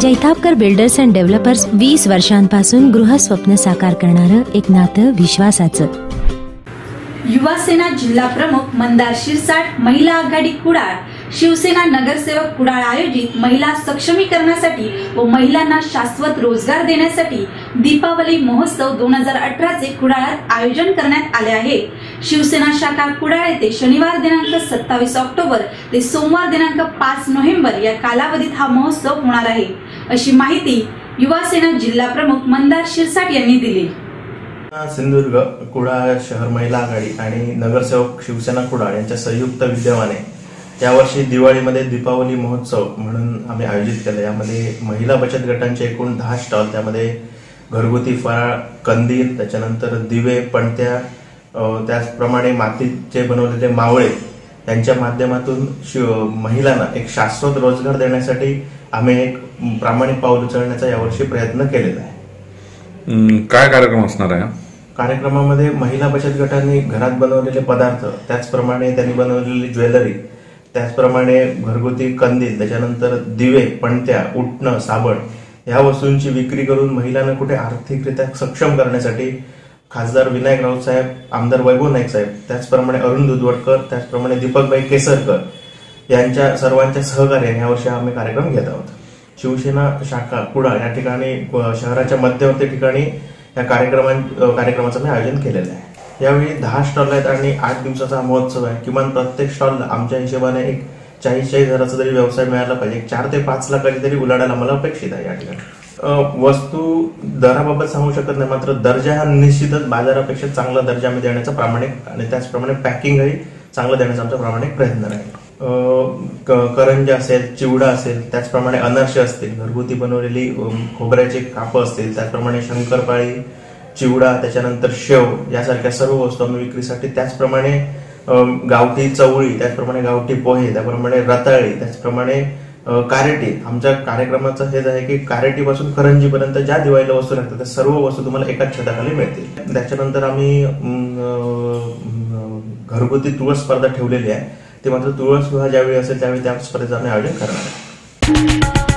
Jaitapkar builders and developers वीस वर्षांपासून गृहस्वप्न साकार करणारं एक नातं विश्वासाचं. युवा सेना जिल्हा प्रमुख मंदार शिरसाट महिला आघाडी कुडाळ. शिवसेना नगरसेवक कुडाळ आयोजित महिला सक्षमीकरणासाठी व महिलांना शाश्वत रोजगार देण्यासाठी दीपावली महोत्सव दोन हजार अठराचे कुडाळात आयोजन करण्यात आले आहे. शिवसेना शाखा कुडाळ येथे शनिवार दिनांक सत्तावीस ऑक्टोबर ते सोमवार दिनांक पाच नोव्हेंबर या कालावधीत हा महोत्सव होणार आहे. अशी माहिती युवासेना जिल्हा प्रमुख मंदार शिरसाट यांनी दिली. सिंधुदुर्ग कुडाळ शहर महिला आघाडी आणि नगरसेवक शिवसेना कुडाळ यांच्या संयुक्त विद्यमाने यावर्षी दिवाळीमध्ये दीपावली महोत्सव म्हणून आम्ही आयोजित केलं. यामध्ये महिला बचत गटांचे एकूण दहा स्टॉल त्यामध्ये घरगुती फराळ कंदील त्याच्यानंतर दिवे पणत्या त्याचप्रमाणे मातीचे बनवलेले मावळे यांच्या माध्यमातून शिव महिलांना एक शाश्वत रोजगार देण्यासाठी आम्ही एक प्रामाणिक पाऊल उचलण्याचा यावर्षी प्रयत्न केलेला आहे. काय कार्यक्रम असणार आहे कार्यक्रमामध्ये महिला बचत गटांनी घरात बनवलेले पदार्थ त्याचप्रमाणे त्यांनी बनवलेली ज्वेलरी त्याचप्रमाणे घरगुती कंदील त्याच्यानंतर दिवे पणत्या उठणं साबण ह्या वस्तूंची विक्री करून महिलांना कुठे आर्थिकरित्या सक्षम करण्यासाठी खासदार विनायक राऊत साहेब आमदार वैभव नाईक साहेब त्याचप्रमाणे अरुण दुधवडकर त्याचप्रमाणे दीपकबाई केसरकर यांच्या सर्वांच्या सहकार्याने यावर्षी आम्ही कार्यक्रम घेत आहोत. शिवसेना शाखा कुडाळ या ठिकाणी शहराच्या मध्यवर्ती ठिकाणी या कार्यक्रमां कार्यक्रमाचं मी आयोजन केलेलं आहे. यावेळी दहा स्टॉल आहेत आणि आठ दिवसाचा हा महोत्सव आहे. किमान प्रत्येक स्टॉल आमच्या हिशोबाने एक चाळीस चाळीस हजाराचा तरी व्यवसाय मिळाला पाहिजे. चार ते पाच लाखाची तरी उलाढाल आम्हाला अपेक्षित आहे या ठिकाणी. वस्तू दराबाबत सांगू शकत नाही मात्र दर्जा हा निश्चितच बाजारापेक्षा चांगला दर्जा आम्ही देण्याचा प्रामाणिक आणि त्याचप्रमाणे पॅकिंगही चांगलं देण्याचा आमचा प्रामाणिक प्रयत्न राहील क- करंजा असेल चिवडा असेल त्याचप्रमाणे अनारसे असतील घरगुती बनवलेली खोबऱ्याचे खोबऱ्याची कापं असतील त्याचप्रमाणे शंकरपाळी चिवडा त्याच्यानंतर शेव यासारख्या सर्व वस्तू आम्ही विक्रीसाठी त्याचप्रमाणे गावठी चवळी त्याचप्रमाणे गावठी पोहे त्याप्रमाणे रताळी त्याचप्रमाणे कारेटी. आमच्या कार्यक्रमाचं हेच आहे की कारेटीपासून करंजीपर्यंत ज्या दिवाळीला वस्तू लागतात त्या सर्व वस्तू तुम्हाला एकाच छताखाली मिळतील. त्याच्यानंतर आम्ही घरगुती तुळस स्पर्धा ठेवलेली आहे. ते मात्र तुळस विवाह ज्यावेळी असेल त्यावेळी त्या स्पर्धेचं आम्ही आयोजन करणार आहे.